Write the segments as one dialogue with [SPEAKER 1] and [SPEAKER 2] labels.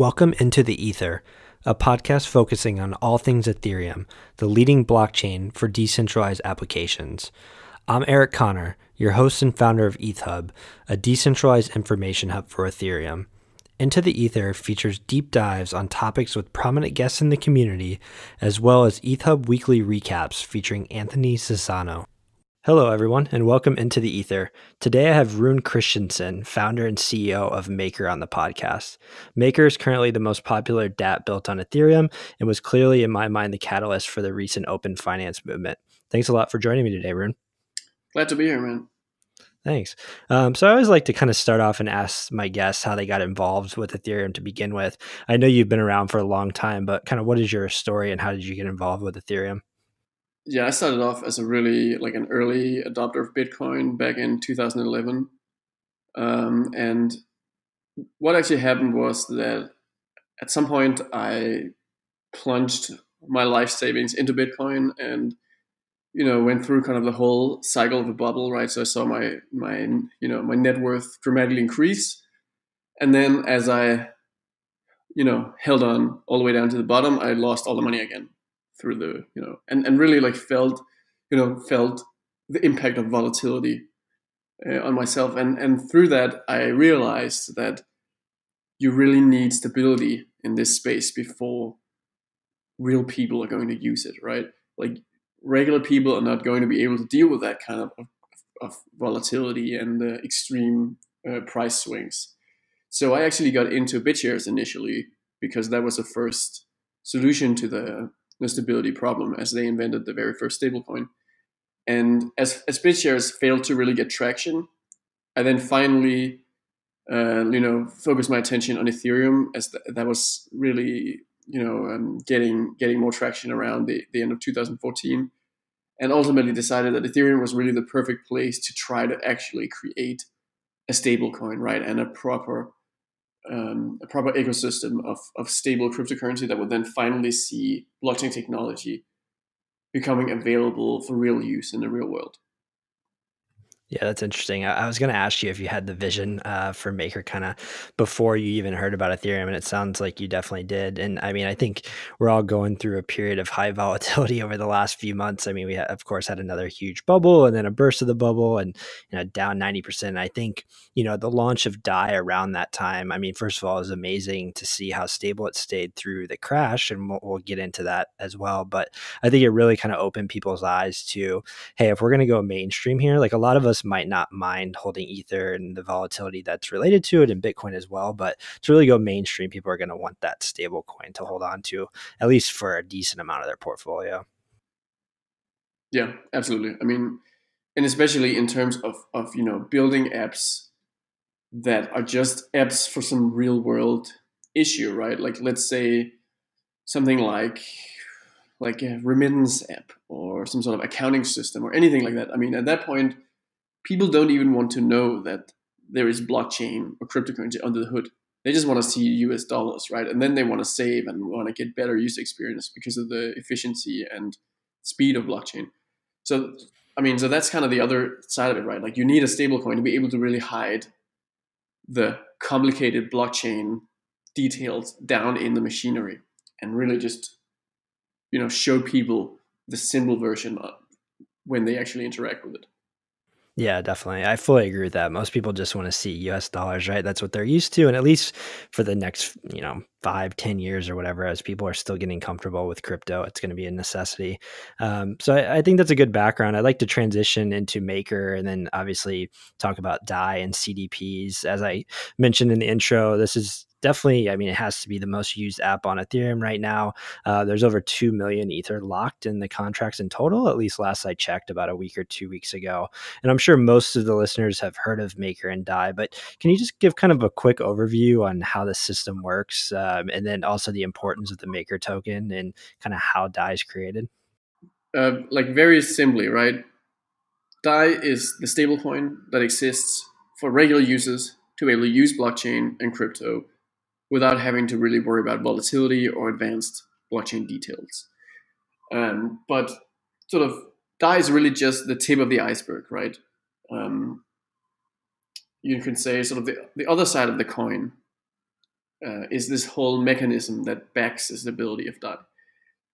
[SPEAKER 1] Welcome into the Ether, a podcast focusing on all things Ethereum, the leading blockchain for decentralized applications. I'm Eric Connor, your host and founder of EthHub, a decentralized information hub for Ethereum. Into the Ether features deep dives on topics with prominent guests in the community, as well as EthHub weekly recaps featuring Anthony Sassano. Hello, everyone, and welcome into the Ether. Today I have Rune Christensen, founder and CEO of Maker, on the podcast. Maker is currently the most popular DApp built on Ethereum and was clearly, in my mind, the catalyst for the recent open finance movement. Thanks a lot for joining me today, Rune.
[SPEAKER 2] Glad to be here, man.
[SPEAKER 1] Thanks. Um, so I always like to kind of start off and ask my guests how they got involved with Ethereum to begin with. I know you've been around for a long time, but kind of what is your story and how did you get involved with Ethereum?
[SPEAKER 2] Yeah, I started off as a really like an early adopter of Bitcoin back in 2011. Um, and what actually happened was that at some point I plunged my life savings into Bitcoin and you know went through kind of the whole cycle of a bubble, right? So I saw my my you know my net worth dramatically increase, and then as I you know held on all the way down to the bottom, I lost all the money again through the you know and and really like felt you know felt the impact of volatility uh, on myself. And and through that I realized that you really need stability in this space before real people are going to use it right? Like regular people are not going to be able to deal with that kind of of, volatility and the extreme uh, price swings. So I actually got into BitShares initially because that was the first solution to the the stability problem as they invented the very first stablecoin. And as, as BitShares failed to really get traction, I then finally, uh, you know, focused my attention on Ethereum as th- that was really, you know, um, getting getting more traction around the, the end of 2014, and ultimately decided that Ethereum was really the perfect place to try to actually create a stablecoin, right, and a proper um, a proper ecosystem of, of stable cryptocurrency that would then finally see blockchain technology becoming available for real use in the real world.
[SPEAKER 1] Yeah, that's interesting. I, I was going to ask you if you had the vision uh, for Maker kind of before you even heard about Ethereum, and it sounds like you definitely did. And I mean, I think we're all going through a period of high volatility over the last few months. I mean, we of course had another huge bubble, and then a burst of the bubble, and you know, down ninety percent. I think you know the launch of Dai around that time. I mean, first of all, it was amazing to see how stable it stayed through the crash, and we'll, we'll get into that as well. But I think it really kind of opened people's eyes to, hey, if we're going to go mainstream here, like a lot of us might not mind holding Ether and the volatility that's related to it and Bitcoin as well. But to really go mainstream, people are going to want that stable coin to hold on to, at least for a decent amount of their portfolio.
[SPEAKER 2] Yeah, absolutely. I mean, and especially in terms of, of you know building apps that are just apps for some real world issue, right? Like let's say something like like a remittance app or some sort of accounting system or anything like that. I mean, at that point, people don't even want to know that there is blockchain or cryptocurrency under the hood. They just want to see US dollars, right? And then they want to save and want to get better user experience because of the efficiency and speed of blockchain. So, I mean, so that's kind of the other side of it, right? Like you need a stablecoin to be able to really hide the complicated blockchain details down in the machinery and really just, you know, show people the simple version when they actually interact with it.
[SPEAKER 1] Yeah, definitely. I fully agree with that. Most people just want to see US dollars, right? That's what they're used to. And at least for the next, you know, five, ten years or whatever, as people are still getting comfortable with crypto, it's going to be a necessity. Um, so I, I, think that's a good background. I'd like to transition into Maker and then obviously talk about DAI and CDPs. As I mentioned in the intro, this is definitely, I mean, it has to be the most used app on Ethereum right now. Uh, there's over 2 million Ether locked in the contracts in total, at least last I checked about a week or two weeks ago. And I'm sure most of the listeners have heard of Maker and DAI, but can you just give kind of a quick overview on how the system works um, and then also the importance of the Maker token and kind of how DAI is created?
[SPEAKER 2] Uh, like very simply, right? DAI is the stablecoin that exists for regular users to be able to use blockchain and crypto without having to really worry about volatility or advanced blockchain details. Um, but sort of DAI is really just the tip of the iceberg, right? Um, you can say sort of the, the other side of the coin uh, is this whole mechanism that backs the stability of DAI,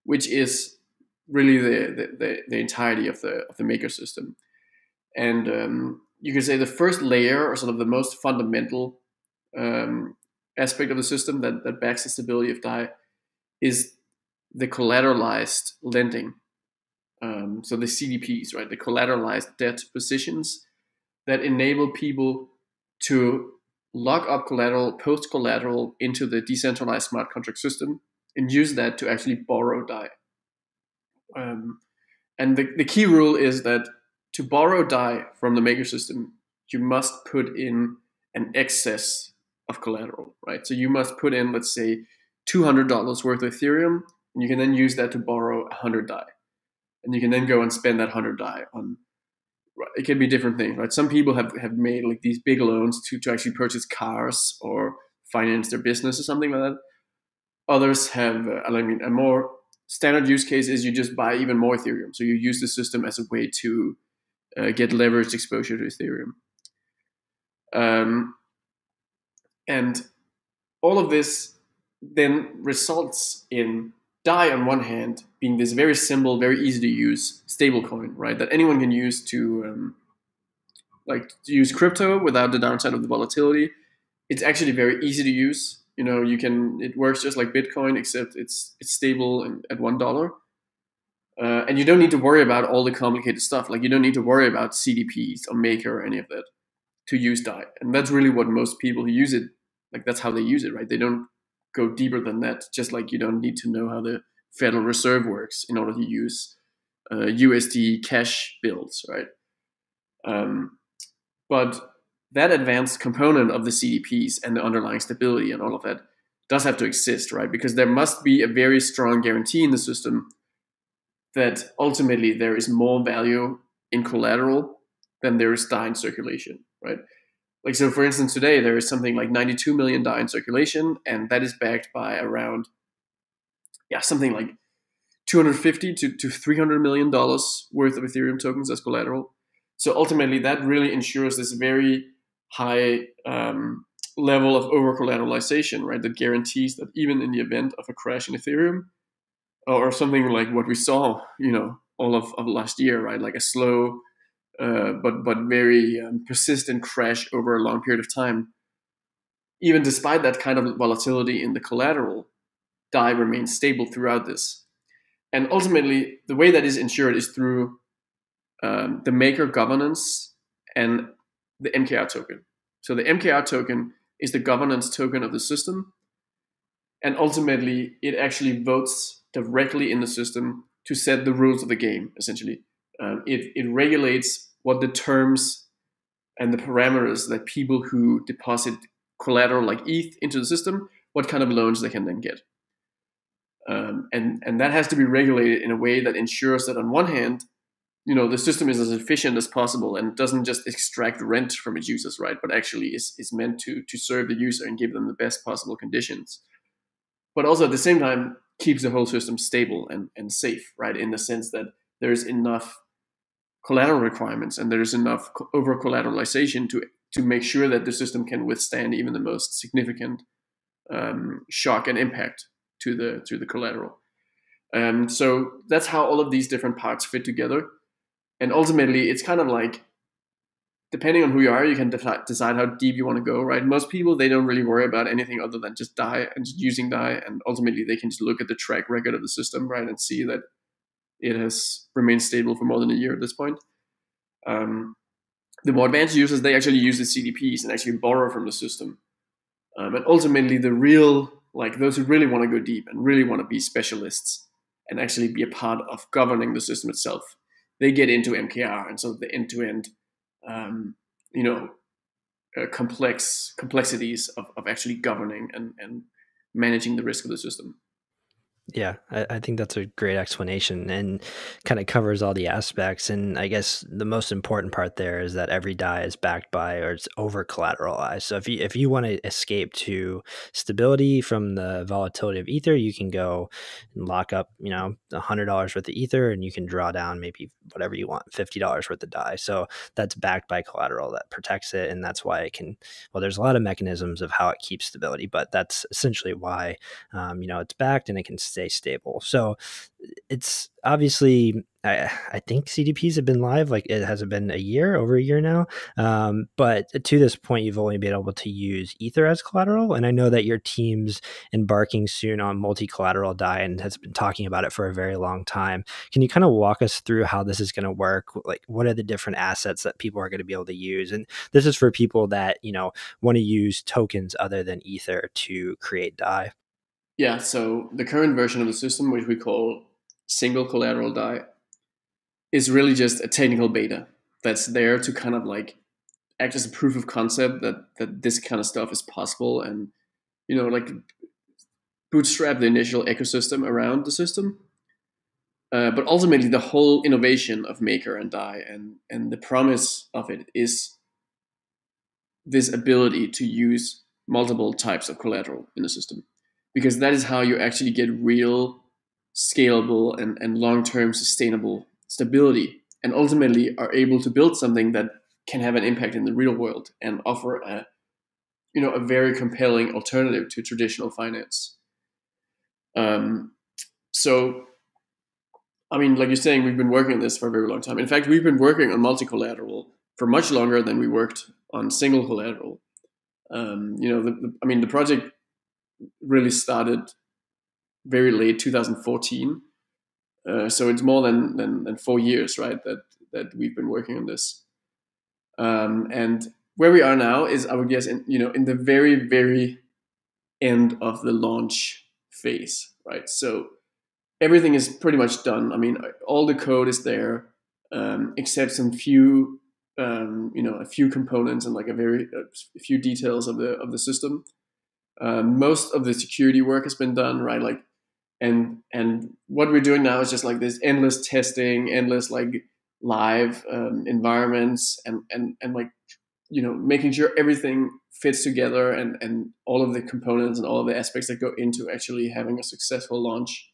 [SPEAKER 2] which is really the, the, the, entirety of the, of the maker system. And um, you can say the first layer, or sort of the most fundamental um, aspect of the system that, that backs the stability of DAI, is the collateralized lending. Um, so the CDPs, right? The collateralized debt positions that enable people to lock up collateral, post collateral into the decentralized smart contract system and use that to actually borrow DAI. Um, and the, the key rule is that to borrow DAI from the maker system, you must put in an excess of collateral, right? So you must put in, let's say, $200 worth of Ethereum, and you can then use that to borrow 100 DAI. And you can then go and spend that 100 DAI on it can be different things, right? Some people have, have made like these big loans to, to actually purchase cars or finance their business or something like that. Others have, uh, I mean, a more standard use case is you just buy even more Ethereum. So you use the system as a way to uh, get leveraged exposure to Ethereum. Um, and all of this then results in DAI on one hand being this very simple, very easy to use stablecoin, right? That anyone can use to um, like to use crypto without the downside of the volatility. It's actually very easy to use. You know, you can it works just like Bitcoin, except it's it's stable at one dollar. Uh, and you don't need to worry about all the complicated stuff. Like you don't need to worry about CDPs or Maker or any of that to use DAI. And that's really what most people who use it, like that's how they use it, right? They don't go deeper than that. Just like you don't need to know how the Federal Reserve works in order to use uh, USD cash bills, right? Um, but that advanced component of the CDPs and the underlying stability and all of that does have to exist, right? Because there must be a very strong guarantee in the system that ultimately there is more value in collateral than there is DAI in circulation, right? Like so for instance today there is something like 92 million DAI in circulation and that is backed by around yeah something like 250 to, to 300 million dollars worth of ethereum tokens as collateral. So ultimately that really ensures this very high um, level of over collateralization right that guarantees that even in the event of a crash in ethereum or something like what we saw you know all of, of last year right like a slow uh, but but very um, persistent crash over a long period of time. Even despite that kind of volatility in the collateral, DAI remains stable throughout this. And ultimately, the way that is ensured is through um, the maker governance and the MKR token. So the MKR token is the governance token of the system. And ultimately, it actually votes directly in the system to set the rules of the game, essentially. Um, it, it regulates what the terms and the parameters that people who deposit collateral like ETH into the system, what kind of loans they can then get. Um, and, and that has to be regulated in a way that ensures that on one hand, you know, the system is as efficient as possible and doesn't just extract rent from its users, right? But actually is, is meant to, to serve the user and give them the best possible conditions. But also at the same time, keeps the whole system stable and, and safe, right? In the sense that there's enough collateral requirements and there's enough over collateralization to to make sure that the system can withstand even the most significant um, shock and impact to the to the collateral. Um, so that's how all of these different parts fit together, and ultimately it's kind of like depending on who you are, you can de- decide how deep you want to go. Right? Most people they don't really worry about anything other than just DAI and just using DAI, and ultimately they can just look at the track record of the system, right, and see that it has remained stable for more than a year at this point. Um, the more advanced users, they actually use the CDPs and actually borrow from the system. Um, and ultimately, the real, like those who really want to go deep and really want to be specialists and actually be a part of governing the system itself, they get into MKR and so the end-to-end, um, you know, uh, complex complexities of, of actually governing and, and managing the risk of the system.
[SPEAKER 1] Yeah, I, I, think that's a great explanation and kind of covers all the aspects. And I guess the most important part there is that every DAI is backed by or it's over collateralized. So if you if you want to escape to stability from the volatility of ether, you can go and lock up, you know, hundred dollars worth of ether, and you can draw down maybe whatever you want, fifty dollars worth of DAI. So that's backed by collateral that protects it, and that's why it can. Well, there's a lot of mechanisms of how it keeps stability, but that's essentially why, um, you know, it's backed and it can stay stable. So it's obviously I, I think CDPs have been live like it hasn't been a year over a year now um, but to this point you've only been able to use ether as collateral and i know that your team's embarking soon on multi-collateral DAI and has been talking about it for a very long time. Can you kind of walk us through how this is going to work? Like what are the different assets that people are going to be able to use? And this is for people that you know want to use tokens other than ether to create DAI
[SPEAKER 2] yeah, so the current version of the system, which we call single collateral DAI, is really just a technical beta that's there to kind of like act as a proof of concept that that this kind of stuff is possible and you know like bootstrap the initial ecosystem around the system. Uh, but ultimately, the whole innovation of Maker and DAI and and the promise of it is this ability to use multiple types of collateral in the system because that is how you actually get real scalable and, and long-term sustainable stability and ultimately are able to build something that can have an impact in the real world and offer a you know a very compelling alternative to traditional finance. Um, so i mean like you're saying we've been working on this for a very long time. In fact we've been working on multi-collateral for much longer than we worked on single collateral. Um, you know the, the, i mean the project really started very late 2014. Uh, so it's more than, than, than four years, right? That that we've been working on this. Um, and where we are now is, I would guess, in, you know, in the very very end of the launch phase, right? So everything is pretty much done. I mean, all the code is there, um, except some few, um, you know, a few components and like a very a few details of the of the system. Uh, most of the security work has been done, right? Like, and and what we're doing now is just like this endless testing, endless like live um, environments, and and and like you know making sure everything fits together and and all of the components and all of the aspects that go into actually having a successful launch.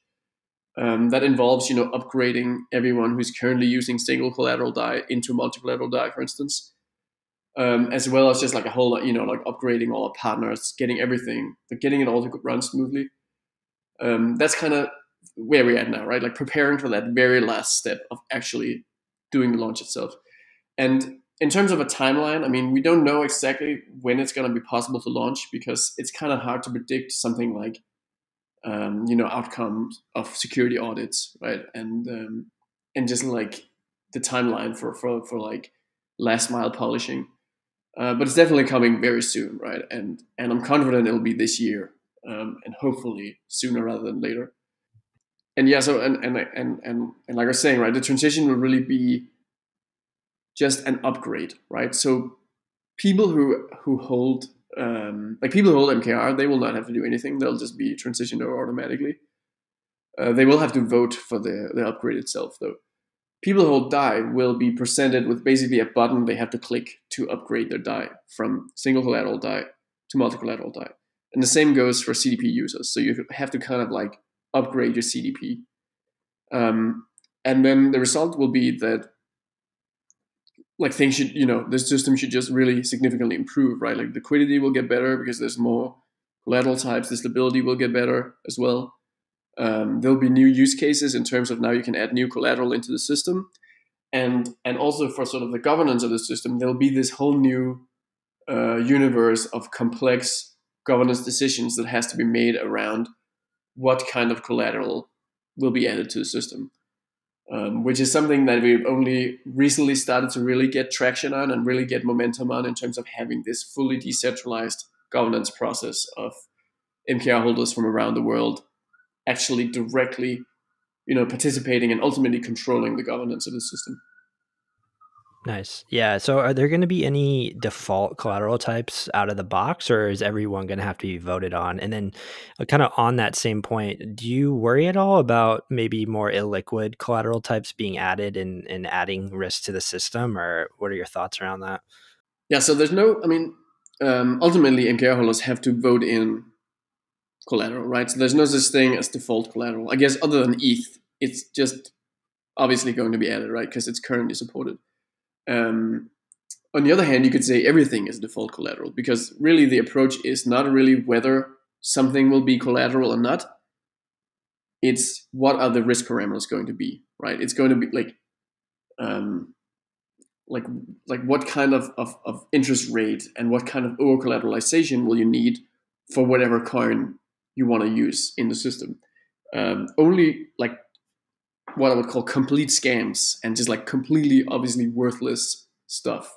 [SPEAKER 2] Um, that involves you know upgrading everyone who's currently using single collateral DAI into multi-collateral DAI, for instance um, as well as just like a whole lot, you know, like upgrading all our partners, getting everything, getting it all to run smoothly. Um, that's kind of where we're at now, right? Like preparing for that very last step of actually doing the launch itself. And in terms of a timeline, I mean, we don't know exactly when it's going to be possible to launch because it's kind of hard to predict something like, um, you know, outcomes of security audits, right? And um, and just like the timeline for for for like last mile polishing. Uh, but it's definitely coming very soon, right? And and I'm confident it'll be this year, um, and hopefully sooner rather than later. And yeah, so and and and and and like I was saying, right, the transition will really be just an upgrade, right? So people who who hold um, like people who hold MKR, they will not have to do anything; they'll just be transitioned over automatically. Uh, they will have to vote for the the upgrade itself, though people who die will be presented with basically a button they have to click to upgrade their DAI from single collateral DAI to multi collateral DAI. And the same goes for CDP users. So you have to kind of like upgrade your CDP. Um, and then the result will be that like things should, you know, the system should just really significantly improve, right? Like liquidity will get better because there's more collateral types, the stability will get better as well. Um, there'll be new use cases in terms of now you can add new collateral into the system, and and also for sort of the governance of the system, there'll be this whole new uh, universe of complex governance decisions that has to be made around what kind of collateral will be added to the system, um, which is something that we've only recently started to really get traction on and really get momentum on in terms of having this fully decentralized governance process of MKR holders from around the world actually directly, you know, participating and ultimately controlling the governance of the system.
[SPEAKER 1] Nice. Yeah. So, are there going to be any default collateral types out of the box, or is everyone going to have to be voted on? And then, uh, kind of on that same point, do you worry at all about maybe more illiquid collateral types being added and, and adding risk to the system, or what are your thoughts around that?
[SPEAKER 2] Yeah. So, there's no, I mean, um, ultimately, MKR holders have to vote in collateral, right? So, there's no such thing as default collateral. I guess, other than ETH, it's just obviously going to be added, right? Because it's currently supported. Um, on the other hand, you could say everything is default collateral because really the approach is not really whether something will be collateral or not. It's what are the risk parameters going to be, right? It's going to be like, um, like, like what kind of, of, of interest rate and what kind of over collateralization will you need for whatever coin you want to use in the system. Um, only like what I would call complete scams and just like completely obviously worthless stuff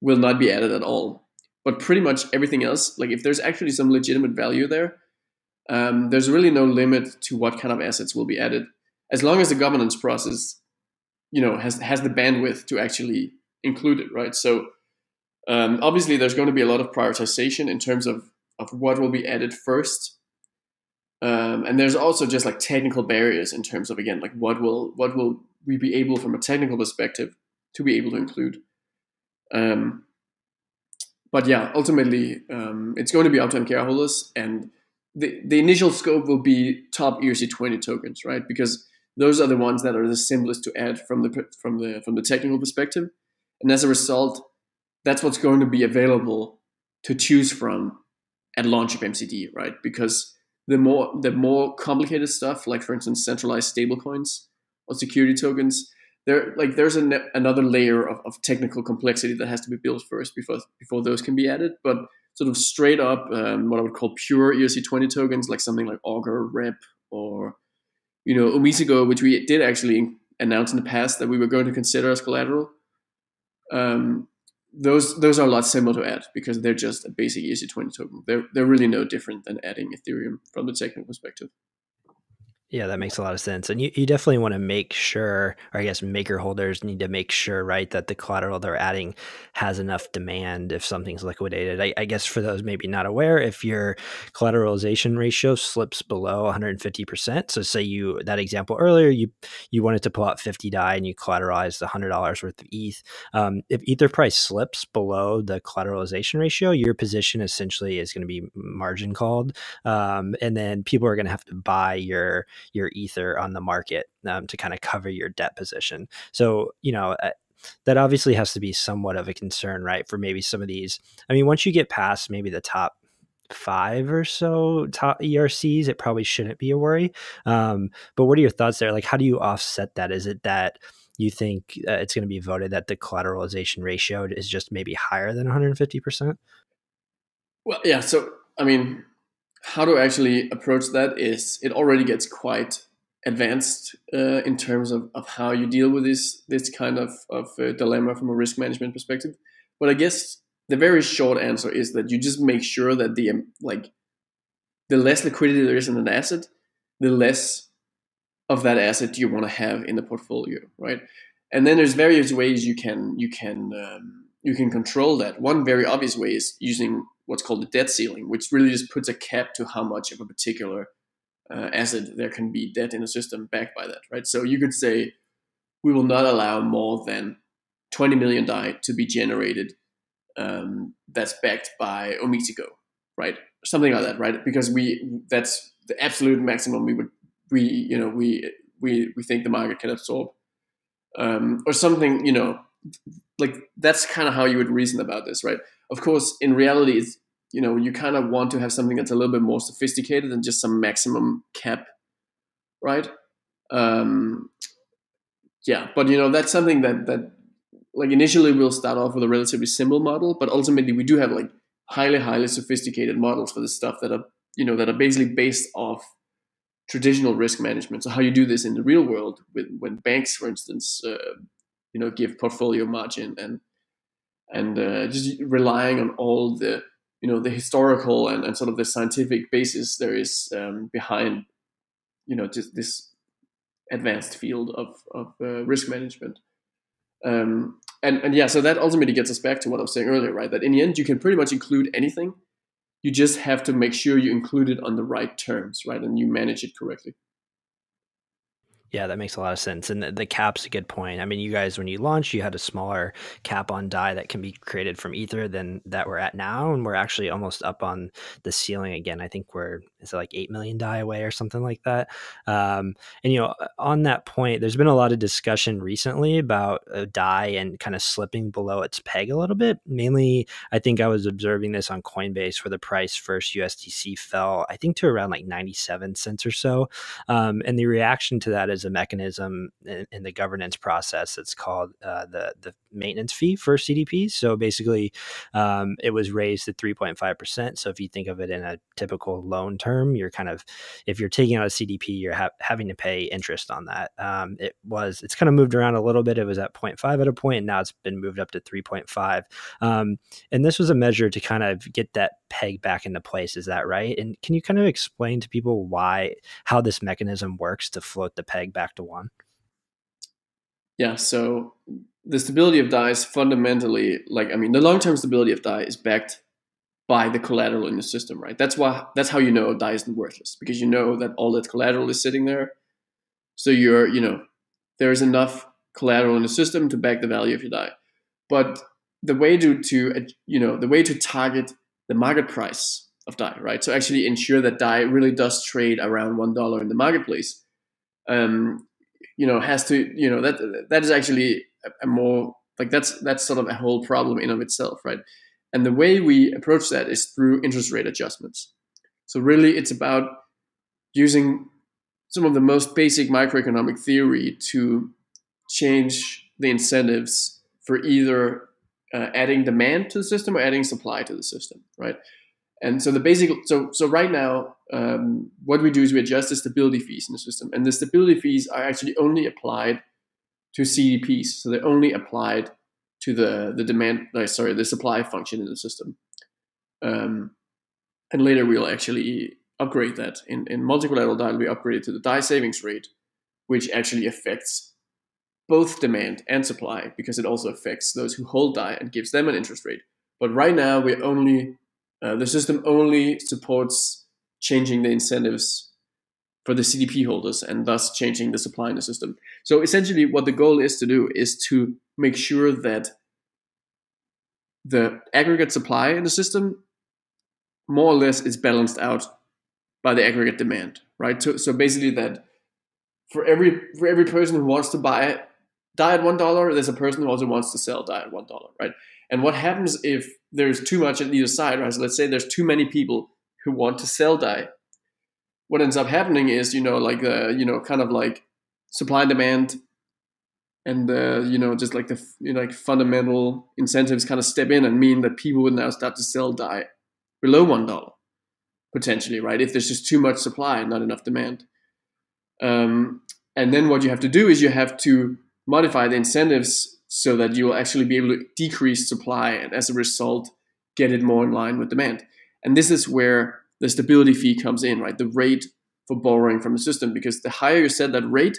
[SPEAKER 2] will not be added at all. But pretty much everything else, like if there's actually some legitimate value there, um, there's really no limit to what kind of assets will be added, as long as the governance process, you know, has has the bandwidth to actually include it, right? So um, obviously, there's going to be a lot of prioritization in terms of of what will be added first um, and there's also just like technical barriers in terms of again like what will what will we be able from a technical perspective to be able to include. Um, but yeah ultimately um, it's going to be up to MKR holders and the, the initial scope will be top ERC20 tokens right? Because those are the ones that are the simplest to add from the from the from the technical perspective. And as a result that's what's going to be available to choose from at launch of MCD right? Because the more the more complicated stuff, like for instance centralized stablecoins or security tokens, there like there's another layer of, of technical complexity that has to be built first before before those can be added. But sort of straight up, um, what I would call pure ERC20 tokens, like something like Augur, Rep, or you know Omisego, which we did actually announce in the past that we were going to consider as collateral. Um, those those are a lot simpler to add because they're just a basic ERC20 token. They're they're really no different than adding Ethereum from the technical perspective.
[SPEAKER 1] Yeah, that makes a lot of sense. And you, you definitely want to make sure, or I guess maker holders need to make sure, right, that the collateral they're adding has enough demand if something's liquidated. I, I guess for those maybe not aware, if your collateralization ratio slips below 150%, so say you, that example earlier, you you wanted to pull out 50 DAI and you collateralized $100 worth of ETH. Um, if Ether price slips below the collateralization ratio, your position essentially is going to be margin called. Um, and then people are going to have to buy your your ether on the market um, to kind of cover your debt position. So, you know, uh, that obviously has to be somewhat of a concern, right? For maybe some of these. I mean, once you get past maybe the top five or so top ERCs, it probably shouldn't be a worry. Um, but what are your thoughts there? Like, how do you offset that? Is it that you think uh, it's going to be voted that the collateralization ratio is just maybe higher than 150%?
[SPEAKER 2] Well, yeah. So, I mean, how to actually approach that is it already gets quite advanced uh, in terms of, of how you deal with this this kind of, of uh, dilemma from a risk management perspective. But I guess the very short answer is that you just make sure that the um, like the less liquidity there is in an asset, the less of that asset you want to have in the portfolio, right? And then there's various ways you can you can um, you can control that. One very obvious way is using what's called the debt ceiling, which really just puts a cap to how much of a particular uh, asset there can be debt in a system backed by that, right? So you could say we will not allow more than 20 million DAI to be generated um, that's backed by Omisego, right? Something like that, right? Because we that's the absolute maximum we would we you know we we we think the market can absorb, um, or something you know like that's kind of how you would reason about this, right? Of course, in reality, it's you know you kind of want to have something that's a little bit more sophisticated than just some maximum cap, right? Um, yeah, but you know that's something that that like initially we'll start off with a relatively simple model, but ultimately we do have like highly highly sophisticated models for this stuff that are you know that are basically based off traditional risk management. So how you do this in the real world with when banks, for instance, uh, you know, give portfolio margin and and uh, just relying on all the you know the historical and, and sort of the scientific basis there is um, behind you know just this advanced field of, of uh, risk management um, and and yeah, so that ultimately gets us back to what I was saying earlier, right? That in the end, you can pretty much include anything. You just have to make sure you include it on the right terms, right, and you manage it correctly.
[SPEAKER 1] Yeah, that makes a lot of sense. And the, the, cap's a good point. I mean, you guys, when you launched, you had a smaller cap on Dai that can be created from Ether than that we're at now. And we're actually almost up on the ceiling again. I think we're, is it like 8 million Dai away or something like that? Um, and, you know, on that point, there's been a lot of discussion recently about Dai and kind of slipping below its peg a little bit. Mainly, I think I was observing this on Coinbase where the price first USDC fell, I think, to around like 97 cents or so. Um, and the reaction to that is a mechanism in, in the governance process that's called uh, the the maintenance fee for CDPs. So basically, um, it was raised to 3.5%. So if you think of it in a typical loan term, you're kind of, if you're taking out a CDP, you're ha- having to pay interest on that. Um, it was, it's kind of moved around a little bit. It was at 0.5 at a point, and now it's been moved up to 3.5. Um, and this was a measure to kind of get that peg back into place. Is that right? And can you kind of explain to people why, how this mechanism works to float the peg back to one?
[SPEAKER 2] Yeah, so the stability of DAI is fundamentally like I mean the long term stability of DAI is backed by the collateral in the system, right? That's why that's how you know DAI isn't worthless because you know that all that collateral is sitting there. So you're you know there is enough collateral in the system to back the value of your DAI. But the way to to you know the way to target the market price of DAI, right? So actually ensure that DAI really does trade around one dollar in the marketplace. Um, you know, has to you know that that is actually a, a more like that's that's sort of a whole problem in of itself, right? And the way we approach that is through interest rate adjustments. So really, it's about using some of the most basic microeconomic theory to change the incentives for either uh, adding demand to the system or adding supply to the system, right? And so the basic, so so right now, um, what we do is we adjust the stability fees in the system, and the stability fees are actually only applied to CDPs, so they're only applied to the the demand, uh, sorry, the supply function in the system. Um, and later we'll actually upgrade that in in multi-collateral DAI. We upgrade it to the DAI savings rate, which actually affects both demand and supply because it also affects those who hold DAI and gives them an interest rate. But right now we only uh, the system only supports changing the incentives for the CDP holders and thus changing the supply in the system. So essentially, what the goal is to do is to make sure that the aggregate supply in the system more or less is balanced out by the aggregate demand, right? So, so basically that for every for every person who wants to buy DAI at one dollar, there's a person who also wants to sell DAI at one dollar, right? And what happens if there's too much on either side, right? So let's say there's too many people who want to sell DAI. What ends up happening is, you know, like the, you know, kind of like supply and demand and uh, you know just like the you know, like fundamental incentives kind of step in and mean that people would now start to sell DAI below one dollar potentially right if there's just too much supply and not enough demand um, and then what you have to do is you have to modify the incentives so that you will actually be able to decrease supply and as a result get it more in line with demand. And this is where the stability fee comes in, right? The rate for borrowing from the system, because the higher you set that rate,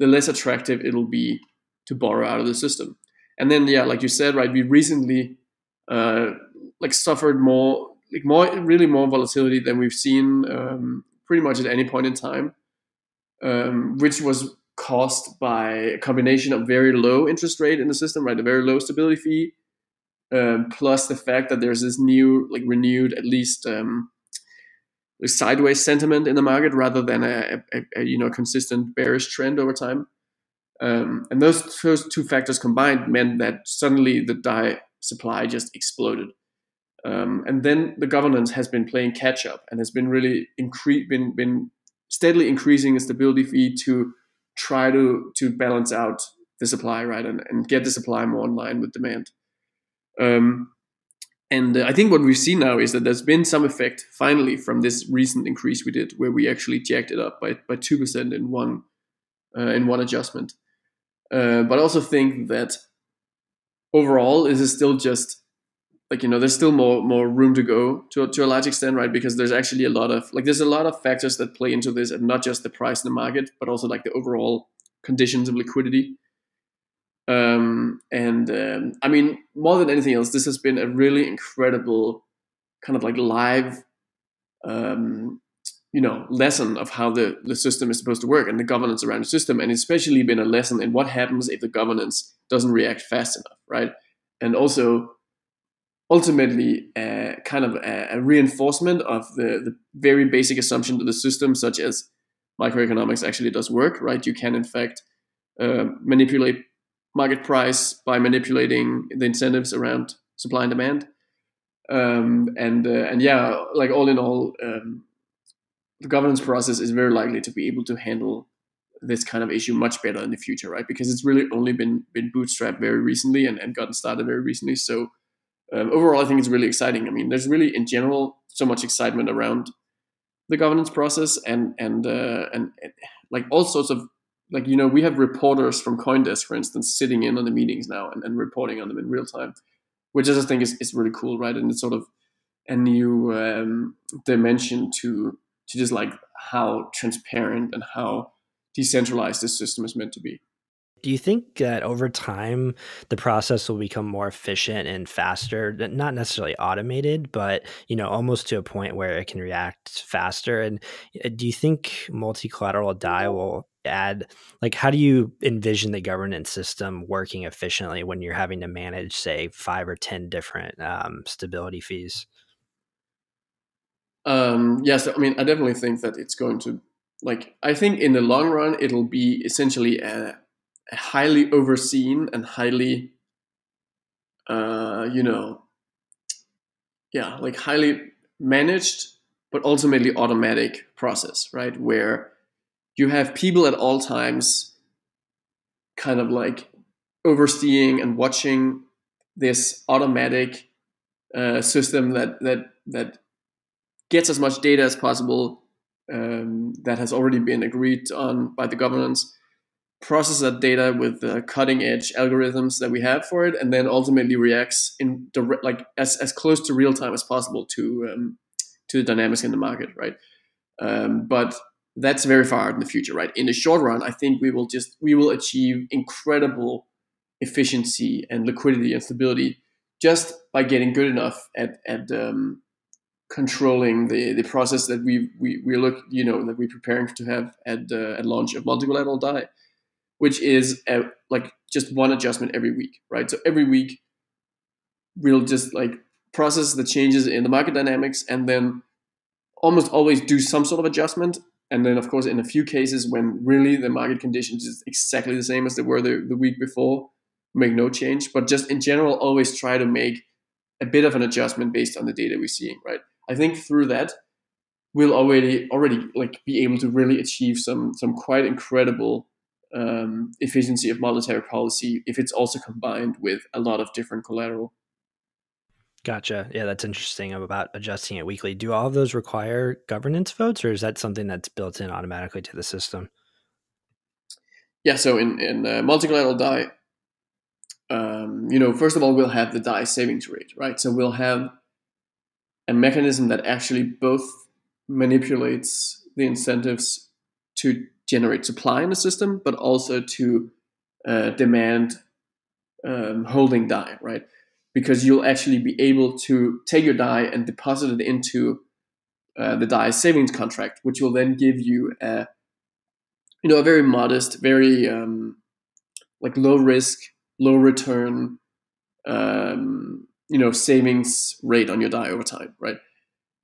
[SPEAKER 2] the less attractive it'll be to borrow out of the system. And then, yeah, like you said, right, we recently uh, like suffered more, like more, really more volatility than we've seen um, pretty much at any point in time, um, which was caused by a combination of very low interest rate in the system, right? A very low stability fee, um, plus the fact that there's this new, like renewed, at least um, sideways sentiment in the market rather than a, a, a, you know consistent bearish trend over time. Um, and those those two factors combined meant that suddenly the DAI supply just exploded. Um, and then the governance has been playing catch up and has been really incre- been been steadily increasing the stability fee to try to to balance out the supply, right, and, and get the supply more in line with demand. Um, and uh, I think what we've seen now is that there's been some effect finally from this recent increase we did, where we actually jacked it up by by two percent in one uh, in one adjustment. Uh, but I also think that overall, this is still just like you know there's still more more room to go to to a large extent right because there's actually a lot of like there's a lot of factors that play into this and not just the price in the market but also like the overall conditions of liquidity Um, and um, I mean, more than anything else, this has been a really incredible kind of like live, um, you know, lesson of how the, the system is supposed to work and the governance around the system. And especially been a lesson in what happens if the governance doesn't react fast enough, right? And also, ultimately, uh, kind of a, a, reinforcement of the, the very basic assumption of the system, such as microeconomics actually does work, right? You can, in fact, uh, manipulate market price by manipulating the incentives around supply and demand. Um, and uh, and yeah, like all in all, um, the governance process is very likely to be able to handle this kind of issue much better in the future, right? Because it's really only been been bootstrapped very recently and, and gotten started very recently. So um, overall, I think it's really exciting. I mean, there's really in general so much excitement around the governance process and and uh, and, like all sorts of like you know we have reporters from CoinDesk, for instance, sitting in on the meetings now and, and reporting on them in real time, which I just think is, is really cool, right? And it's sort of a new um, dimension to to just like how transparent and how decentralized this system is meant to be.
[SPEAKER 1] Do you think that over time the process will become more efficient and faster? Not necessarily automated, but you know, almost to a point where it can react faster. And uh, do you think multi-collateral DAI will add like how do you envision the governance system working efficiently when you're having to manage say five or ten different um, stability fees
[SPEAKER 2] um yes i mean i definitely think that it's going to like i think in the long run it'll be essentially a highly overseen and highly uh you know yeah like highly managed but ultimately automatic process right? Where you have people at all times kind of like overseeing and watching this automatic uh, system that that that gets as much data as possible um, that has already been agreed on by the governance process that data with the cutting edge algorithms that we have for it and then ultimately reacts in direct like as, as close to real time as possible to um, to the dynamics in the market right um, but that's very far out in the future, right? In the short run, I think we will just we will achieve incredible efficiency and liquidity and stability just by getting good enough at at um, controlling the the process that we we we look you know that we're preparing to have at uh, at launch of multi-collateral DAI, which is a, like just one adjustment every week, right? So every week we'll just like process the changes in the market dynamics and then almost always do some sort of adjustment and then, of course, in a few cases when really the market conditions is exactly the same as they were the, the week before, make no change. But just in general, always try to make a bit of an adjustment based on the data we're seeing, right? I think through that, we'll already already like be able to really achieve some some quite incredible um, efficiency of monetary policy if it's also combined with a lot of different collateral.
[SPEAKER 1] Gotcha. Yeah, that's interesting about adjusting it weekly. Do all of those require governance votes, or is that something that's built in automatically to the system?
[SPEAKER 2] Yeah. So in in uh, multi-collateral DAI, um, you know, first of all, we'll have the DAI savings rate, right? So we'll have a mechanism that actually both manipulates the incentives to generate supply in the system, but also to uh, demand um, holding DAI, right? because you'll actually be able to take your DAI and deposit it into uh, the DAI savings contract, which will then give you a you know a very modest, very um, like low risk, low return um, you know savings rate on your DAI over time, right?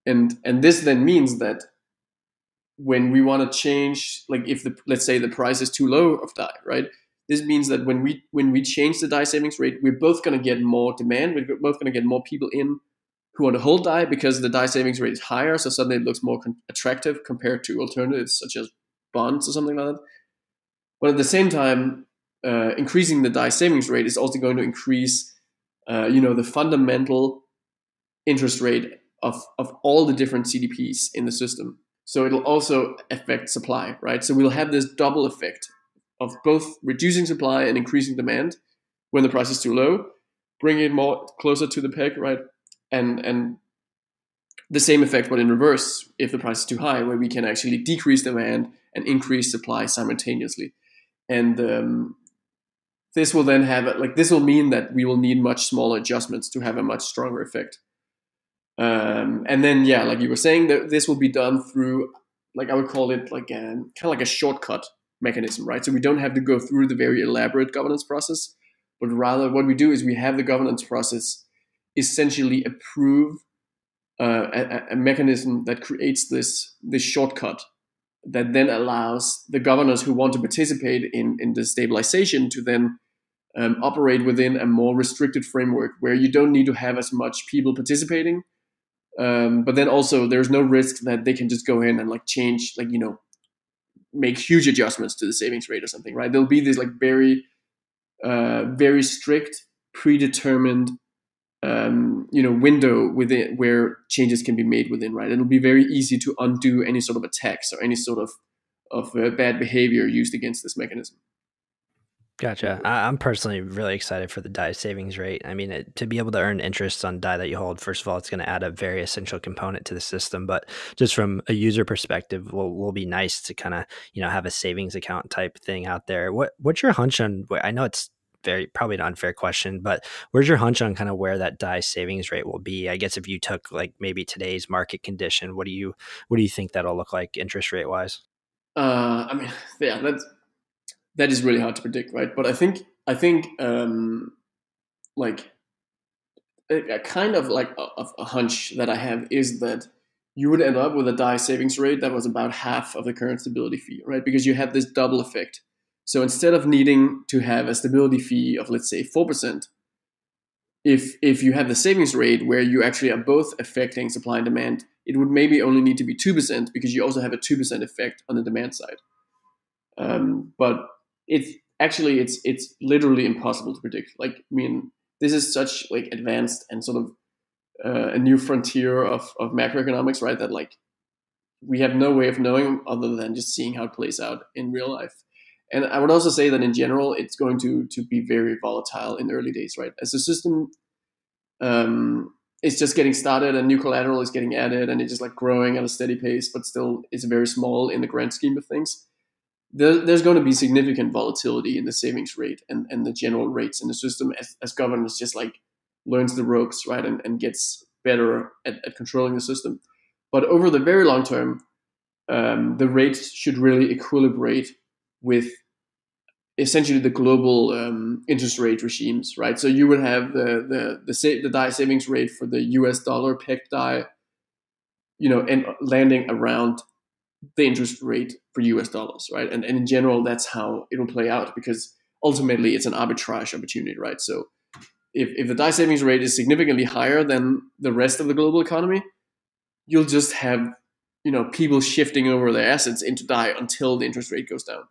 [SPEAKER 2] And and this then means that when we want to change, like if the let's say the price is too low of DAI, right? This means that when we when we change the DAI savings rate, we're both going to get more demand. We're both going to get more people in who want to hold DAI because the DAI savings rate is higher. So suddenly it looks more attractive compared to alternatives such as bonds or something like that. But at the same time, uh, increasing the DAI savings rate is also going to increase, uh, you know, the fundamental interest rate of, of all the different CDPs in the system. So it'll also affect supply, right? So we'll have this double effect of both reducing supply and increasing demand when the price is too low, bringing it more closer to the peg, right? And and the same effect, but in reverse, if the price is too high, where we can actually decrease demand and increase supply simultaneously. And um, this will then have like this will mean that we will need much smaller adjustments to have a much stronger effect. Um, and then yeah, like you were saying, that this will be done through like I would call it like a, kind of like a shortcut mechanism, right? So we don't have to go through the very elaborate governance process, but rather what we do is we have the governance process essentially approve uh, a, a, mechanism that creates this this shortcut that then allows the governors who want to participate in in the stabilization to then um, operate within a more restricted framework where you don't need to have as much people participating um, but then also there's no risk that they can just go in and like change like you know make huge adjustments to the savings rate or something right? There'll be this like very uh, very strict predetermined um, you know window within where changes can be made within right? It'll be very easy to undo any sort of attacks or any sort of of uh, bad behavior used against this mechanism
[SPEAKER 1] Gotcha. I'm personally really excited for the DAI savings rate. I mean, it, to be able to earn interest on DAI that you hold, first of all, it's going to add a very essential component to the system. But just from a user perspective, will will be nice to kind of you know have a savings account type thing out there. What what's your hunch on? I know it's very probably an unfair question, but where's your hunch on kind of where that DAI savings rate will be? I guess if you took like maybe today's market condition, what do you what do you think that'll look like interest rate wise?
[SPEAKER 2] Uh, I mean, yeah, that's that is really hard to predict, right? But I think I think um, like a, a kind of like a, a, hunch that I have is that you would end up with a DAI savings rate that was about half of the current stability fee, right? Because you have this double effect. So instead of needing to have a stability fee of let's say four percent, if if you have the savings rate where you actually are both affecting supply and demand, it would maybe only need to be two percent because you also have a two percent effect on the demand side. Um, but it's actually it's it's literally impossible to predict. Like I mean, this is such like advanced and sort of uh, a new frontier of of macroeconomics, right? That like we have no way of knowing other than just seeing how it plays out in real life. And I would also say that in general, it's going to to be very volatile in the early days, right? As the system um, is just getting started and new collateral is getting added and it's just like growing at a steady pace, but still it's very small in the grand scheme of things there, there's going to be significant volatility in the savings rate and, and the general rates in the system as, as governance just like learns the ropes, right, and, and gets better at, at controlling the system. But over the very long term, um, the rates should really equilibrate with essentially the global um, interest rate regimes, right? So you would have the the the, sa- the DAI savings rate for the U.S. dollar pegged DAI, you know, and landing around the interest rate for US dollars, right? And, and in general, that's how it will play out because ultimately it's an arbitrage opportunity, right? So if, if the DAI savings rate is significantly higher than the rest of the global economy, you'll just have you know people shifting over their assets into DAI until the interest rate goes down.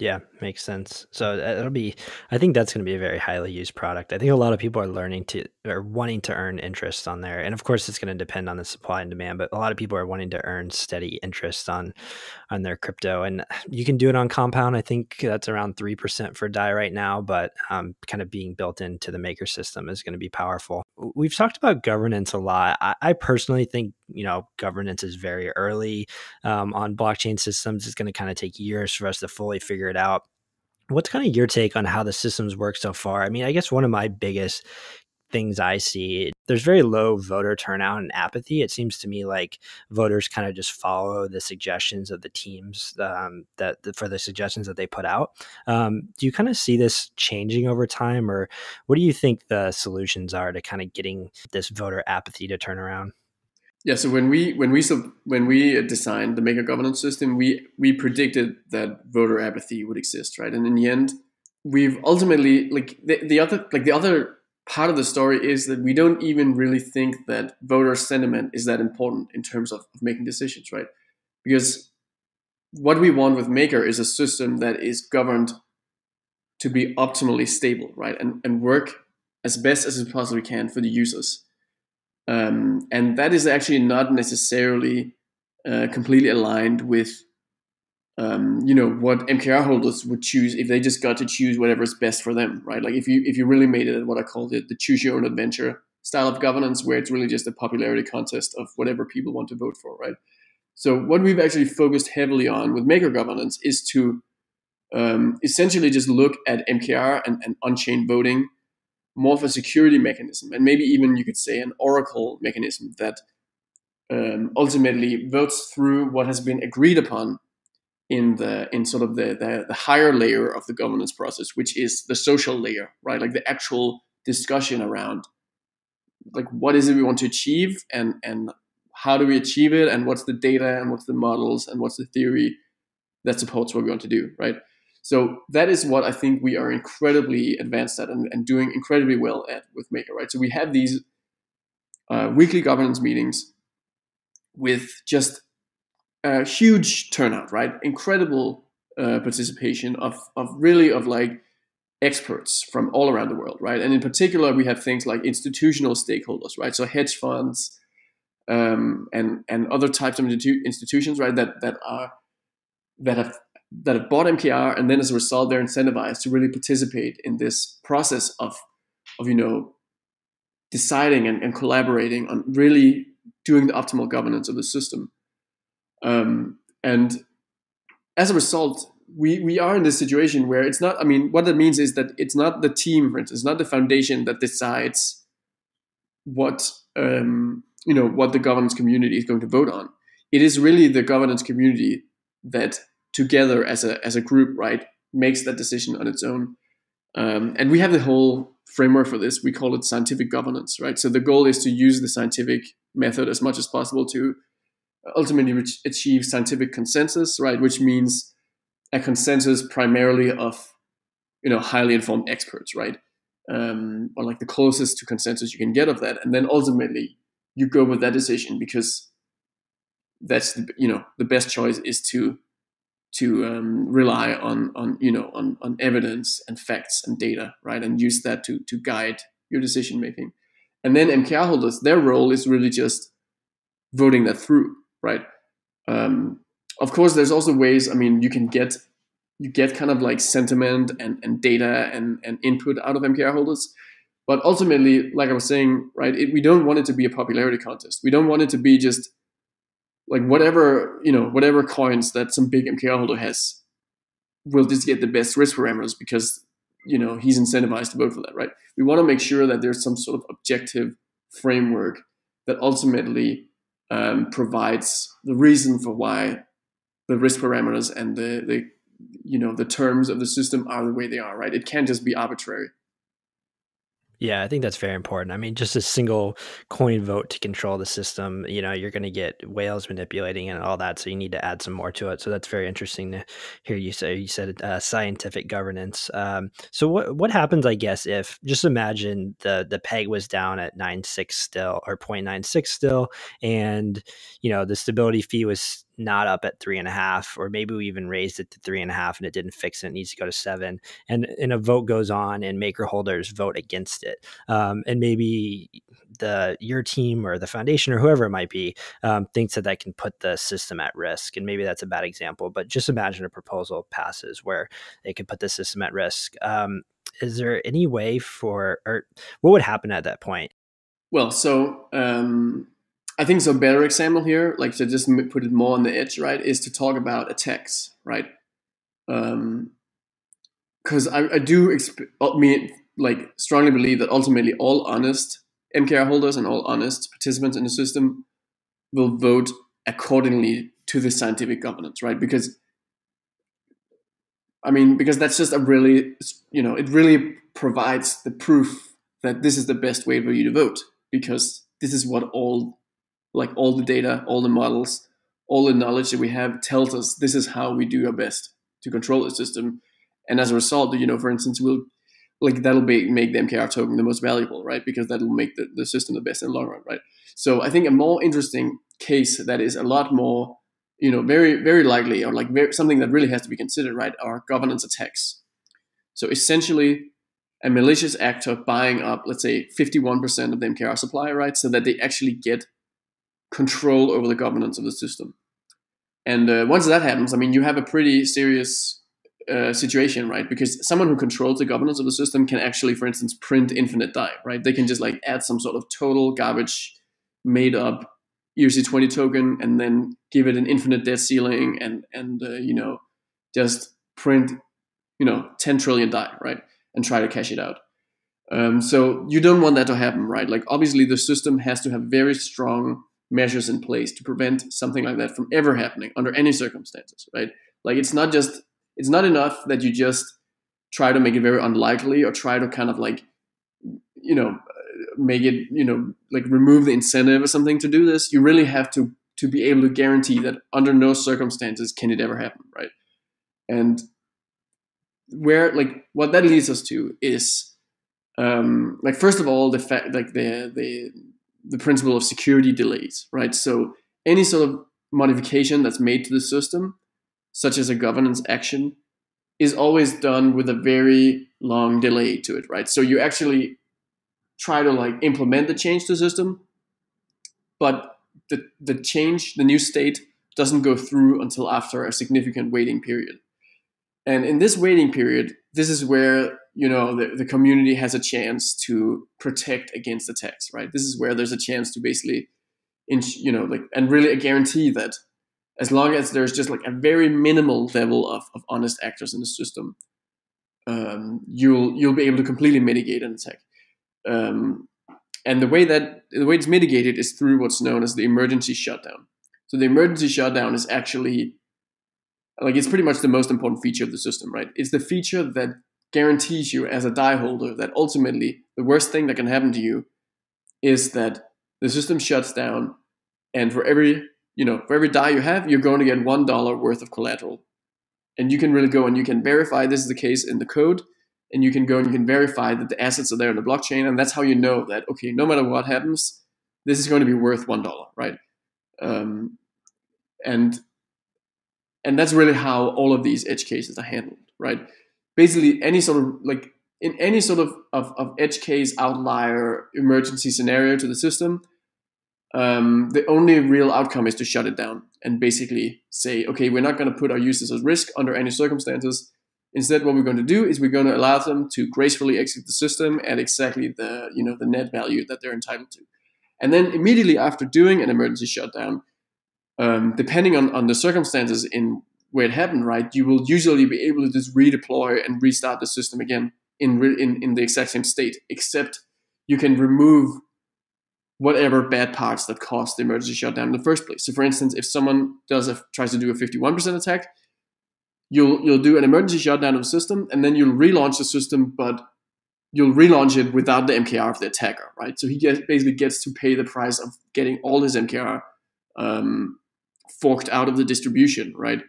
[SPEAKER 1] Yeah, makes sense. So uh, it'll be, I think that's going to be a very highly used product. I think a lot of people are learning to or wanting to earn interest on there. And of course, it's going to depend on the supply and demand, but a lot of people are wanting to earn steady interest on on their crypto. And you can do it on compound. I think that's around 3% for DAI right now, but um, kind of being built into the maker system is going to be powerful. We've talked about governance a lot. I, I personally think, you know, governance is very early um, on blockchain systems. It's going to kind of take years for us to fully figure it out. What's kind of your take on how the systems work so far? I mean, I guess one of my biggest things I see, there's very low voter turnout and apathy. It seems to me like voters kind of just follow the suggestions of the teams um, that for the suggestions that they put out. Um, do you kind of see this changing over time, or what do you think the solutions are to kind of getting this voter apathy to turn around?
[SPEAKER 2] Yeah, so when we when we when we designed the maker governance system, we we predicted that voter apathy would exist, right? And in the end, we've ultimately like the, the other like the other part of the story is that we don't even really think that voter sentiment is that important in terms of, of making decisions, right? Because what we want with Maker is a system that is governed to be optimally stable, right? And and work as best as it possibly can for the users. Um, and that is actually not necessarily uh, completely aligned with um, you know what MKR holders would choose if they just got to choose whatever is best for them, right? Like if you if you really made it what I call it the choose your own adventure style of governance, where it's really just a popularity contest of whatever people want to vote for, right? So what we've actually focused heavily on with maker governance is to um, essentially just look at MKR and, and on-chain voting more of a security mechanism, and maybe even you could say an oracle mechanism that um, ultimately votes through what has been agreed upon in the in sort of the, the, the higher layer of the governance process, which is the social layer, right? Like the actual discussion around like what is it we want to achieve and and how do we achieve it and what's the data and what's the models and what's the theory that supports what we want to do, right? So that is what I think we are incredibly advanced at and, and doing incredibly well at with Maker, right? So we have these uh, weekly governance meetings with just a huge turnout, right? Incredible uh, participation of of really of like experts from all around the world, right? And in particular, we have things like institutional stakeholders, right? So hedge funds um, and and other types of institu- institutions, right? That that are that have that have bought MKR, and then as a result, they're incentivized to really participate in this process of of you know deciding and, and collaborating on really doing the optimal governance of the system. Um, and as a result, we, we are in this situation where it's not, I mean, what that means is that it's not the team, for instance, not the foundation that decides what, um, you know, what the governance community is going to vote on. It is really the governance community that together as a, as a group, right, makes that decision on its own. Um, and we have the whole framework for this. We call it scientific governance, right? So the goal is to use the scientific method as much as possible to ultimately achieve scientific consensus, right? Which means a consensus primarily of you know highly informed experts, right? Um, or like the closest to consensus you can get of that, and then ultimately you go with that decision because that's the, you know the best choice is to to um, rely on on you know on on evidence and facts and data, right, and use that to to guide your decision making. And then MKR holders, their role is really just voting that through, right? Um, of course, there's also ways. I mean, you can get you get kind of like sentiment and, and data and, and input out of MKR holders. But ultimately, like I was saying, right, it, we don't want it to be a popularity contest. We don't want it to be just like whatever you know, whatever coins that some big MKR holder has will just get the best risk parameters because you know he's incentivized to vote for that, right? We want to make sure that there's some sort of objective framework that ultimately um, provides the reason for why the risk parameters and the, the you know the terms of the system are the way they are, right? It can't just be arbitrary.
[SPEAKER 1] Yeah, I think that's very important. I mean, just a single coin vote to control the system, you know, you're going to get whales manipulating and all that. So you need to add some more to it. So that's very interesting to hear you say. You said uh, scientific governance. Um, so what what happens, I guess, if just imagine the the peg was down at nine six still or 0.96 still, and you know the stability fee was not up at three and a half, or maybe we even raised it to three and a half and it didn't fix it, it needs to go to seven. And and a vote goes on and maker holders vote against it. Um, and maybe the your team or the foundation or whoever it might be um, thinks that that can put the system at risk. And maybe that's a bad example, but just imagine a proposal passes where it could put the system at risk. Um, is there any way for, or what would happen at that point?
[SPEAKER 2] Well, so um, I think so. Better example here, like to just put it more on the edge, right, is to talk about attacks, right? Um, because I, I do exp- mean like strongly believe that ultimately all honest MKR holders and all honest participants in the system will vote accordingly to the scientific governance, right? Because I mean, because that's just a really, you know, it really provides the proof that this is the best way for you to vote because this is what all like all the data, all the models, all the knowledge that we have tells us this is how we do our best to control the system. And as a result, you know, for instance, we'll like that'll be, make the MKR token the most valuable, right? Because that'll make the, the system the best in the long run, right? So I think a more interesting case that is a lot more, you know, very, very likely or like very, something that really has to be considered, right, are governance attacks. So essentially, a malicious actor buying up, let's say, 51% of the MKR supply, right, so that they actually get control over the governance of the system. And uh, once that happens, I mean, you have a pretty serious uh, situation, right? Because someone who controls the governance of the system can actually, for instance, print infinite DAI, right? They can just like add some sort of total garbage made up ERC20 token and then give it an infinite debt ceiling and and uh, you know just print you know 10 trillion DAI, right, and try to cash it out. Um, so you don't want that to happen, right? Like obviously the system has to have very strong measures in place to prevent something like that from ever happening under any circumstances, right? Like it's not just it's not enough that you just try to make it very unlikely or try to kind of like you know make it you know like remove the incentive or something to do this. You really have to to be able to guarantee that under no circumstances can it ever happen, right? And where like what that leads us to is um, like first of all the fact like the the the principle of security delays, right? So any sort of modification that's made to the system, such as a governance action, is always done with a very long delay to it, right? So you actually try to like implement the change to the system, but the the change, the new state doesn't go through until after a significant waiting period. And in this waiting period, this is where you know the, the community has a chance to protect against attacks, right? This is where there's a chance to basically, in, you know, like and really a guarantee that as long as there's just like a very minimal level of, of honest actors in the system, um, you'll you'll be able to completely mitigate an attack. Um, and the way that the way it's mitigated is through what's known as the emergency shutdown. So the emergency shutdown is actually like it's pretty much the most important feature of the system, right? It's the feature that guarantees you as a DAI holder that ultimately the worst thing that can happen to you is that the system shuts down and for every you know for every DAI you have you're going to get one dollar worth of collateral. And you can really go and you can verify this is the case in the code and you can go and you can verify that the assets are there in the blockchain and that's how you know that okay no matter what happens this is going to be worth one dollar right? Um, and and that's really how all of these edge cases are handled right basically any sort of like in any sort of, of, of edge case outlier emergency scenario to the system um, the only real outcome is to shut it down and basically say okay we're not going to put our users at risk under any circumstances. Instead what we're going to do is we're going to allow them to gracefully exit the system at exactly the you know the net value that they're entitled to. And then immediately after doing an emergency shutdown um, depending on, on the circumstances in where it happened, right, you will usually be able to just redeploy and restart the system again in, in, in the exact same state, except you can remove whatever bad parts that caused the emergency shutdown in the first place. So, for instance, if someone does a, tries to do a 51% attack, you'll you'll do an emergency shutdown of the system, and then you'll relaunch the system, but you'll relaunch it without the MKR of the attacker, right? So he basically gets to pay the price of getting all his MKR um, forked out of the distribution, right?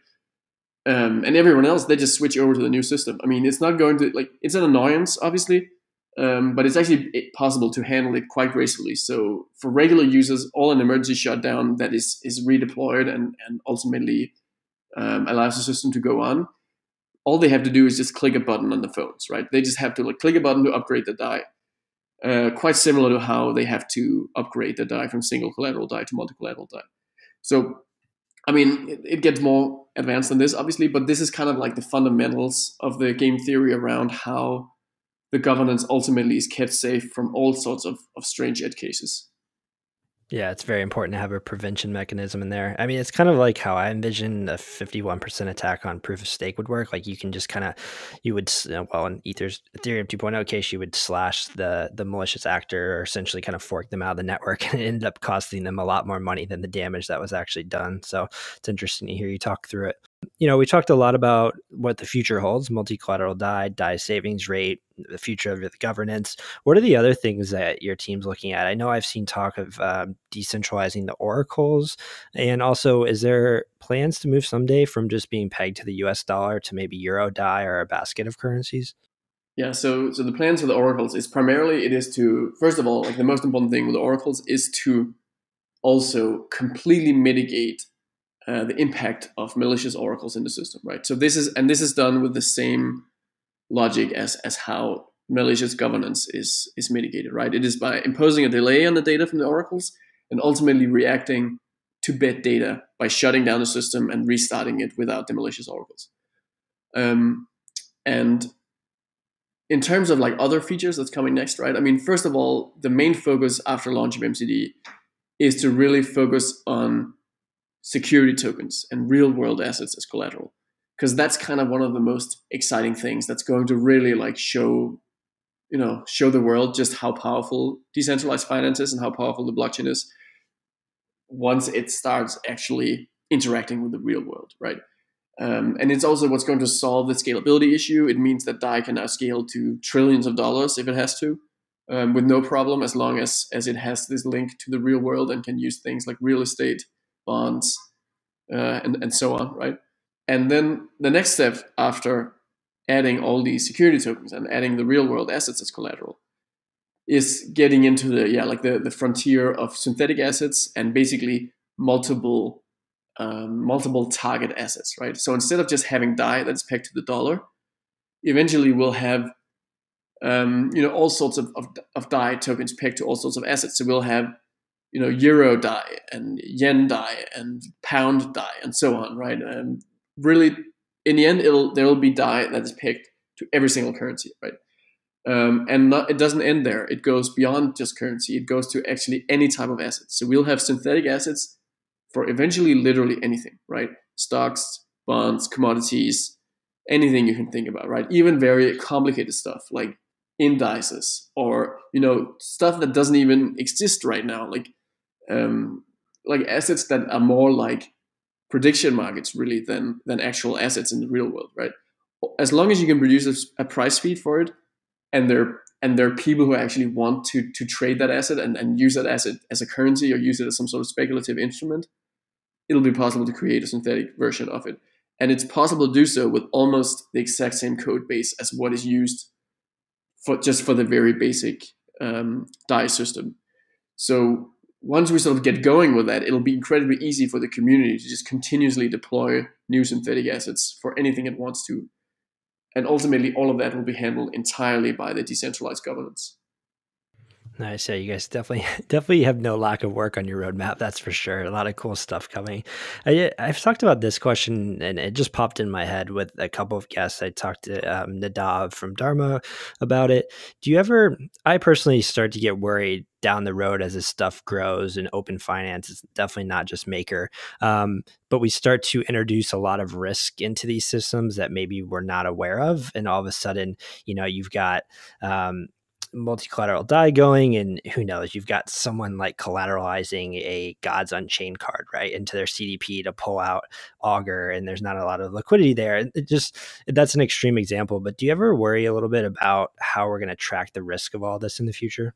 [SPEAKER 2] Um, and everyone else they just switch over to the new system. I mean, it's not going to like it's an annoyance, obviously, um, but it's actually possible to handle it quite gracefully. So for regular users, all an emergency shutdown that is is redeployed and and ultimately um, allows the system to go on. All they have to do is just click a button on the phones, right? They just have to like click a button to upgrade the DAI. Uh, quite similar to how they have to upgrade the DAI from single collateral DAI to multi collateral DAI. So I mean, it, it, gets more advanced than this, obviously, but this is kind of like the fundamentals of the game theory around how the governance ultimately is kept safe from all sorts of, of strange edge cases.
[SPEAKER 1] Yeah, it's very important to have a prevention mechanism in there. I mean, it's kind of like how I envision a 51% attack on proof of stake would work. Like you can just kind of, you would, uh, well, in Ether's Ethereum 2.0 case, you would slash the the malicious actor or essentially kind of fork them out of the network and it ended up costing them a lot more money than the damage that was actually done. So it's interesting to hear you talk through it you know, we talked a lot about what the future holds, multi-collateral DAI, DAI savings rate, the future of the governance. What are the other things that your team's looking at? I know I've seen talk of um, decentralizing the oracles, and also, is there plans to move someday from just being pegged to the U.S. dollar to maybe Euro DAI or a basket of currencies?
[SPEAKER 2] Yeah, so so the plans for the oracles is primarily it is to first of all, like the most important thing with the oracles is to also completely mitigate uh, the impact of malicious oracles in the system, right? So this is and this is done with the same logic as as how malicious governance is is mitigated, right? It is by imposing a delay on the data from the oracles and ultimately reacting to bad data by shutting down the system and restarting it without the malicious oracles. Um, and in terms of like other features that's coming next, right? I mean, first of all, the main focus after launch of MCD is to really focus on security tokens and real world assets as collateral. because that's kind of one of the most exciting things that's going to really like show you know show the world just how powerful decentralized finance is and how powerful the blockchain is once it starts actually interacting with the real world right um, and it's also what's going to solve the scalability issue it means that dai can now scale to trillions of dollars if it has to um, with no problem as long as as it has this link to the real world and can use things like real estate bonds uh, and, and so on right? And then the next step after adding all these security tokens and adding the real world assets as collateral is getting into the yeah like the, the frontier of synthetic assets and basically multiple um, multiple target assets right? So instead of just having dai that's pegged to the dollar eventually we'll have um, you know all sorts of, of, of dai tokens pegged to all sorts of assets. So we'll have you know euro DAI and yen DAI and pound DAI and so on right? And really in the end it'll there will be DAI that is picked to every single currency right? Um, and not, it doesn't end there. It goes beyond just currency. It goes to actually any type of asset. So we'll have synthetic assets for eventually literally anything right? Stocks bonds commodities anything you can think about right? Even very complicated stuff like indices or you know stuff that doesn't even exist right now like um, like assets that are more like prediction markets really than than actual assets in the real world, right? As long as you can produce a, price feed for it, and there and there are people who actually want to to trade that asset and, and use that asset as a currency or use it as some sort of speculative instrument, it'll be possible to create a synthetic version of it. And it's possible to do so with almost the exact same code base as what is used for just for the very basic um, DAI system. So once we sort of get going with that, it'll be incredibly easy for the community to just continuously deploy new synthetic assets for anything it wants to. And ultimately, all of that will be handled entirely by the decentralized governance.
[SPEAKER 1] Nice. Yeah, you guys definitely definitely have no lack of work on your roadmap. That's for sure. A lot of cool stuff coming. I, have talked about this question, and it just popped in my head with a couple of guests. I talked to um, Nadav from Dharma about it. Do you ever? I personally start to get worried down the road as this stuff grows and open finance is definitely not just maker um, but we start to introduce a lot of risk into these systems that maybe we're not aware of and all of a sudden you know you've got um, multi-collateral DAI going and who knows you've got someone like collateralizing a Gods Unchained card right into their cdp to pull out augur and there's not a lot of liquidity there it just that's an extreme example but do you ever worry a little bit about how we're going to track the risk of all this in the future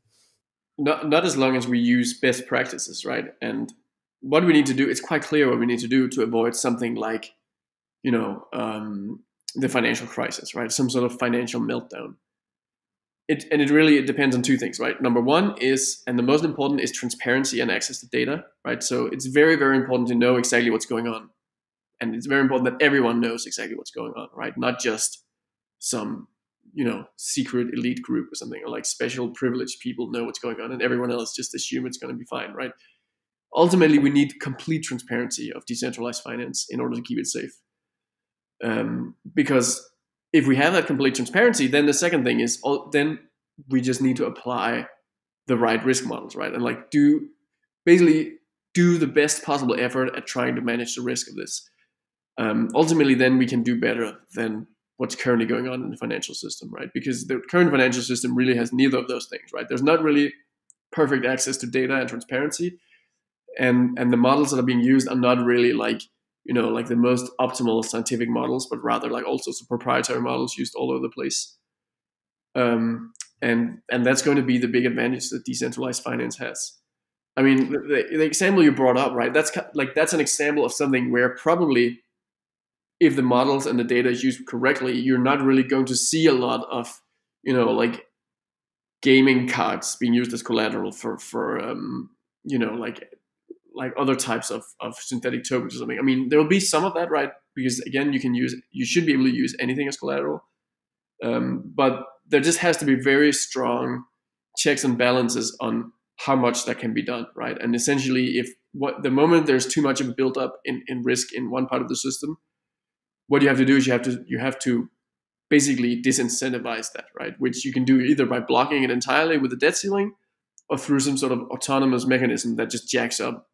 [SPEAKER 2] not, not as long as we use best practices right and what we need to do it's quite clear what we need to do to avoid something like you know um, the financial crisis right some sort of financial meltdown it, and it really it depends on two things, right? Number one is, and the most important is transparency and access to data, right? So it's very, very important to know exactly what's going on. And it's very important that everyone knows exactly what's going on, right? Not just some, you know, secret elite group or something, or like special privileged people know what's going on and everyone else just assume it's going to be fine, right? Ultimately, we need complete transparency of decentralized finance in order to keep it safe. Um, because if we have that complete transparency, then the second thing is oh, then we just need to apply the right risk models, right? And like do basically do the best possible effort at trying to manage the risk of this. Um, ultimately, then we can do better than what's currently going on in the financial system, right? Because the current financial system really has neither of those things, right? There's not really perfect access to data and transparency, and and the models that are being used are not really like you know like the most optimal scientific models, but rather like also some proprietary models used all over the place. Um, and and that's going to be the big advantage that decentralized finance has. I mean, the, the, the example you brought up, right? That's like that's an example of something where probably if the models and the data is used correctly, you're not really going to see a lot of you know like gaming cards being used as collateral for for um, you know like like other types of, of synthetic tokens or something. I mean, there will be some of that, right? Because again, you can use, you should be able to use anything as collateral. Um, but there just has to be very strong checks and balances on how much that can be done, right? And essentially, if what the moment there's too much of a build up in, in risk in one part of the system, what you have to do is you have to you have to basically disincentivize that, right? Which you can do either by blocking it entirely with a debt ceiling, or through some sort of autonomous mechanism that just jacks up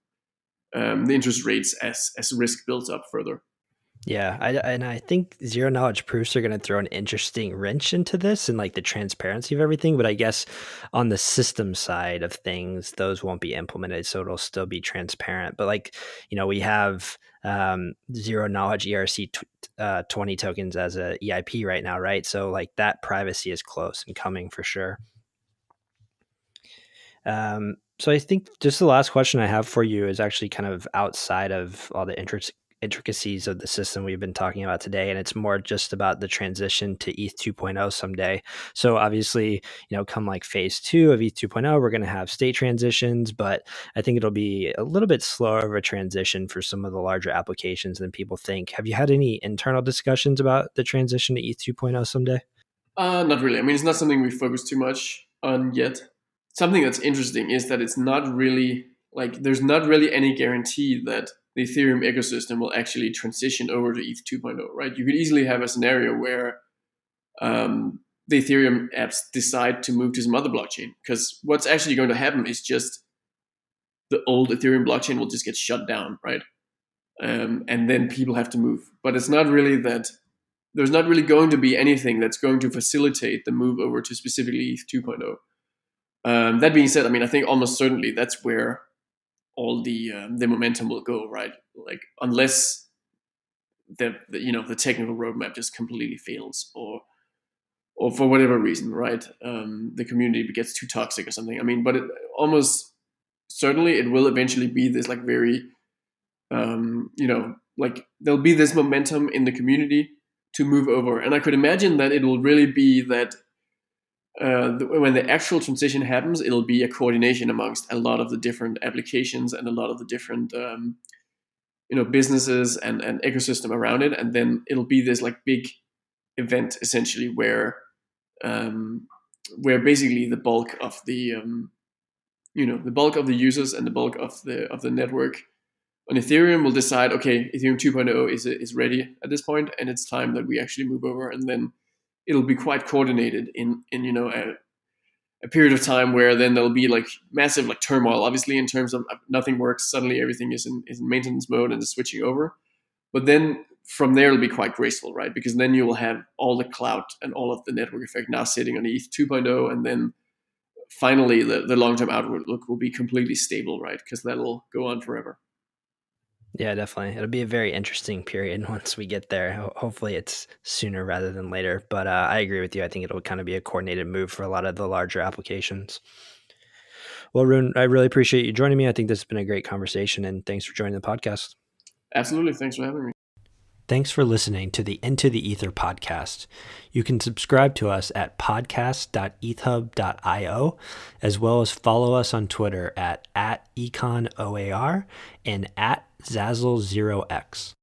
[SPEAKER 2] um, the interest rates as as risk builds up further.
[SPEAKER 1] Yeah, I, and I think zero knowledge proofs are going to throw an interesting wrench into this and like the transparency of everything. But I guess on the system side of things, those won't be implemented, so it'll still be transparent. But like you know, we have um, zero knowledge ERC t- uh, twenty tokens as a EIP right now, right? So like that privacy is close and coming for sure. Um, so I think just the last question I have for you is actually kind of outside of all the interest intricacies of the system we've been talking about today and it's more just about the transition to eth 2.0 someday. So obviously you know come like phase two of eth 2.0 we're going to have state transitions but i think it'll be a little bit slower of a transition for some of the larger applications than people think. Have you had any internal discussions about the transition to eth 2.0 someday?
[SPEAKER 2] Uh, not really. I mean it's not something we focus too much on yet. Something that's interesting is that it's not really like there's not really any guarantee that the Ethereum ecosystem will actually transition over to ETH 2.0, right? You could easily have a scenario where um, the Ethereum apps decide to move to some other blockchain because what's actually going to happen is just the old Ethereum blockchain will just get shut down, right? Um, and then people have to move. But it's not really that there's not really going to be anything that's going to facilitate the move over to specifically ETH 2.0. Um, that being said, I mean, I think almost certainly that's where all the um, the momentum will go right? Like unless the, the, you know the technical roadmap just completely fails or or for whatever reason right? Um, the community gets too toxic or something. I mean but it almost certainly it will eventually be this like very um, you know like there'll be this momentum in the community to move over. And i could imagine that it will really be that uh, when the actual transition happens, it'll be a coordination amongst a lot of the different applications and a lot of the different um, you know businesses and and ecosystem around it, and then it'll be this like big event essentially where um, where basically the bulk of the um, you know the bulk of the users and the bulk of the of the network on Ethereum will decide okay Ethereum 2.0 is is ready at this point and it's time that we actually move over. And then it'll be quite coordinated in in you know a, a period of time where then there'll be like massive like turmoil obviously in terms of uh, nothing works suddenly everything is in, is in maintenance mode and is switching over. But then from there it'll be quite graceful right? Because then you will have all the cloud and all of the network effect now sitting on eth 2.0 and then finally the, the long-term outlook will be completely stable right? Because that'll go on forever
[SPEAKER 1] yeah, definitely. It'll be a very interesting period once we get there. Ho- hopefully, it's sooner rather than later. But uh, I agree with you. I think it'll kind of be a coordinated move for a lot of the larger applications. Well, Rune, I really appreciate you joining me. I think this has been a great conversation, and thanks for joining the podcast.
[SPEAKER 2] Absolutely. Thanks for having me.
[SPEAKER 1] Thanks for listening to the Into the Ether podcast. You can subscribe to us at podcast.ethhub.io, as well as follow us on Twitter at, at econoar and at sassal0x.